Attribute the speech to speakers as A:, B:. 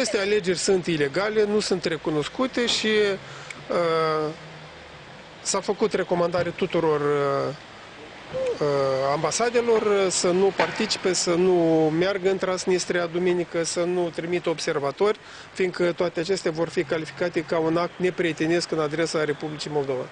A: Aceste alegeri sunt ilegale, nu sunt recunoscute și uh, s-a făcut recomandare tuturor uh, uh, ambasadelor să nu participe, să nu meargă în Transnistria duminică, să nu trimită observatori, fiindcă toate acestea vor fi calificate ca un act neprietenesc în adresa Republicii Moldova.